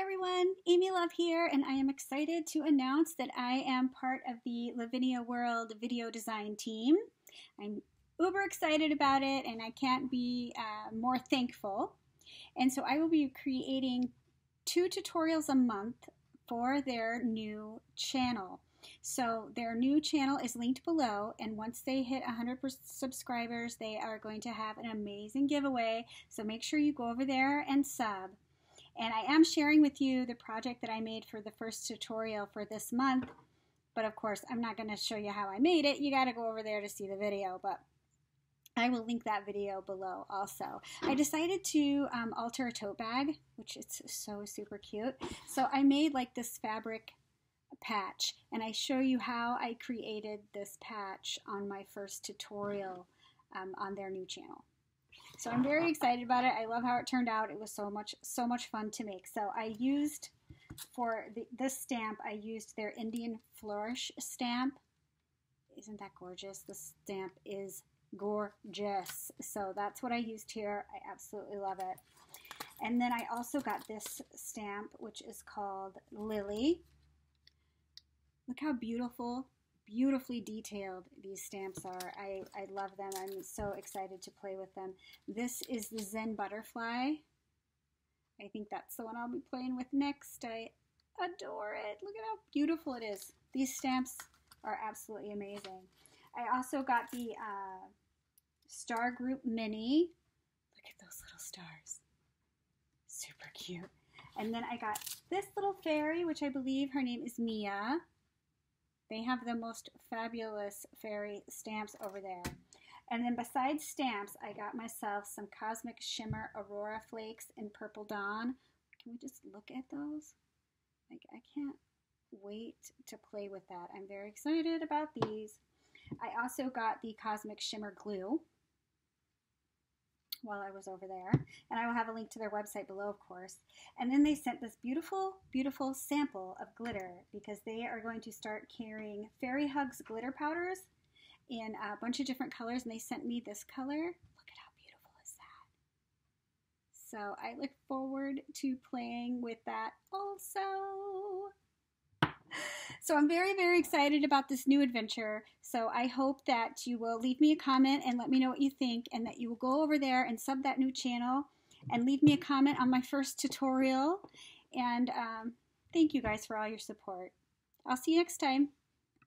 Everyone, Amy Love here, and I am excited to announce that I am part of the Lavinia World video design team. I'm uber excited about it, and I can't be uh, more thankful. And so I will be creating two tutorials a month for their new channel. So their new channel is linked below, and once they hit 100 subscribers, they are going to have an amazing giveaway. So make sure you go over there and sub. And I am sharing with you the project that I made for the first tutorial for this month. But of course, I'm not going to show you how I made it. You got to go over there to see the video. But I will link that video below also. I decided to um, alter a tote bag, which is so super cute. So I made like this fabric patch and I show you how I created this patch on my first tutorial um, on their new channel. So I'm very excited about it. I love how it turned out. It was so much so much fun to make. So I used for the, this stamp, I used their Indian Flourish stamp. Isn't that gorgeous? The stamp is gorgeous. So that's what I used here. I absolutely love it. And then I also got this stamp, which is called Lily. Look how beautiful beautifully detailed these stamps are. I, I love them. I'm so excited to play with them. This is the Zen Butterfly. I think that's the one I'll be playing with next. I adore it. Look at how beautiful it is. These stamps are absolutely amazing. I also got the uh, Star Group Mini. Look at those little stars. Super cute. And then I got this little fairy, which I believe her name is Mia. They have the most fabulous fairy stamps over there. And then besides stamps, I got myself some Cosmic Shimmer Aurora Flakes in Purple Dawn. Can we just look at those? Like, I can't wait to play with that. I'm very excited about these. I also got the Cosmic Shimmer Glue while I was over there. And I will have a link to their website below, of course. And then they sent this beautiful, beautiful sample of glitter because they are going to start carrying Fairy Hugs glitter powders in a bunch of different colors. And they sent me this color. Look at how beautiful is that. So I look forward to playing with that also. So I'm very, very excited about this new adventure. So I hope that you will leave me a comment and let me know what you think and that you will go over there and sub that new channel and leave me a comment on my first tutorial. And um, thank you guys for all your support. I'll see you next time.